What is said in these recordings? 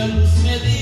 William Smithy.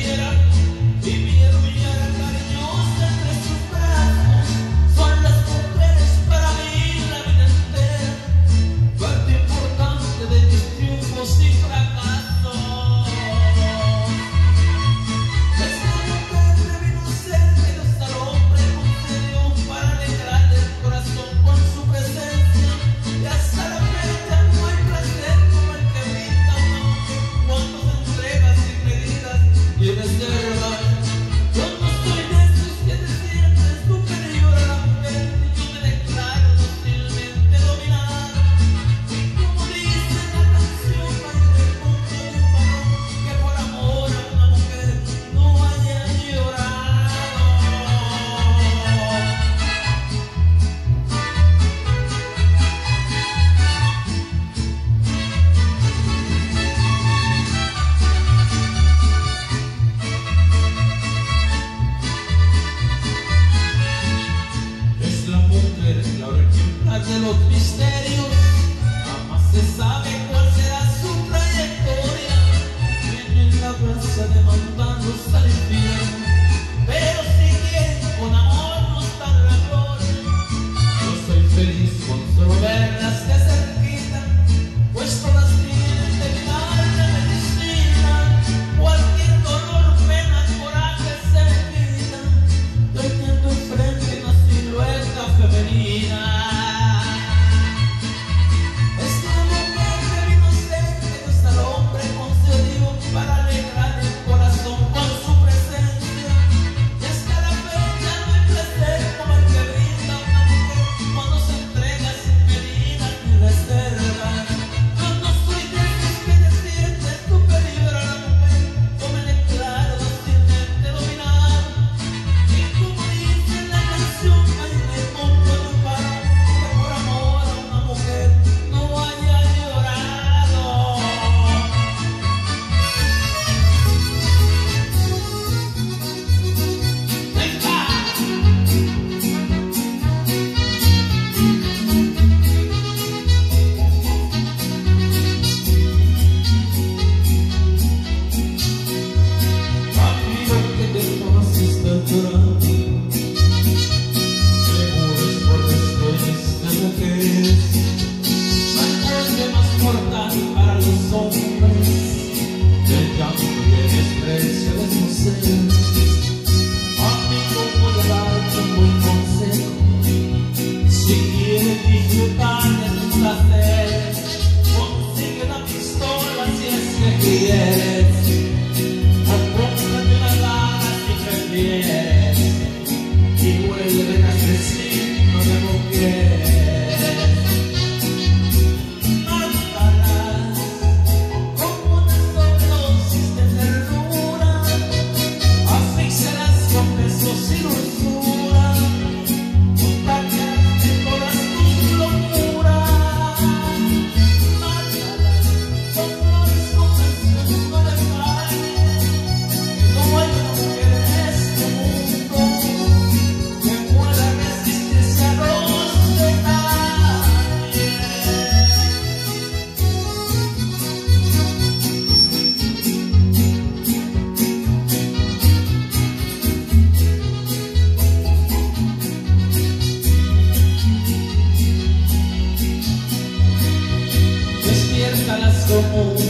nosso mundo.